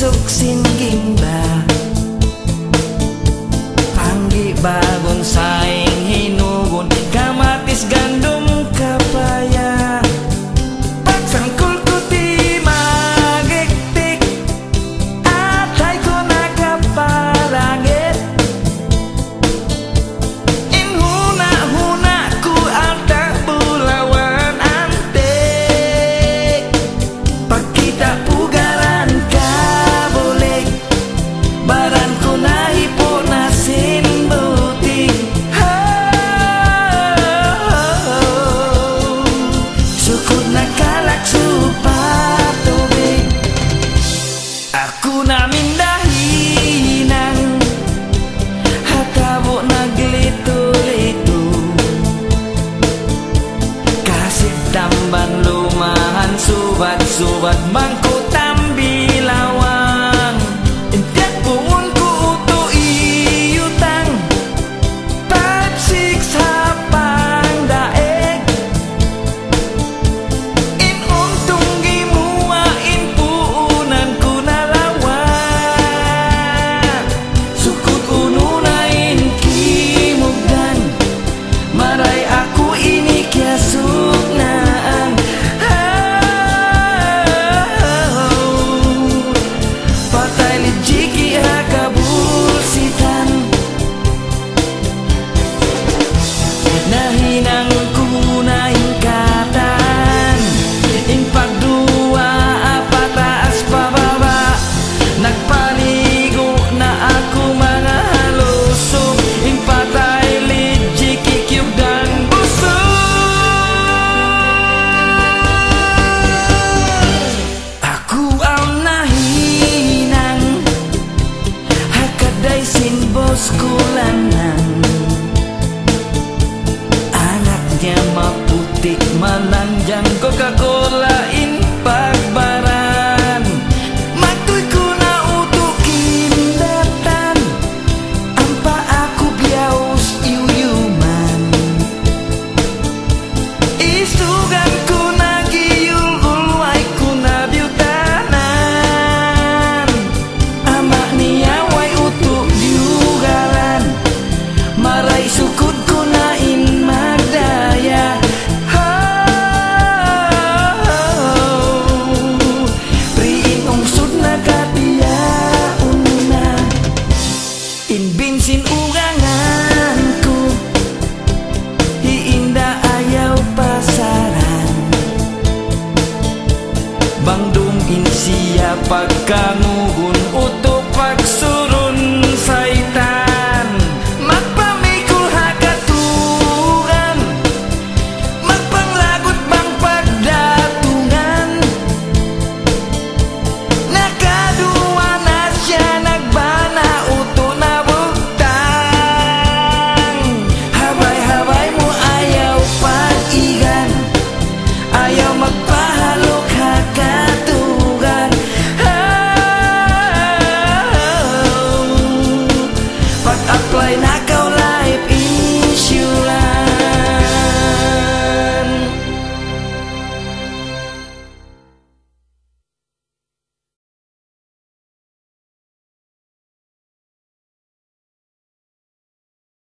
suksin gimba panggi ba memanjang Coca-Cola pagkanuhun uto pagsunod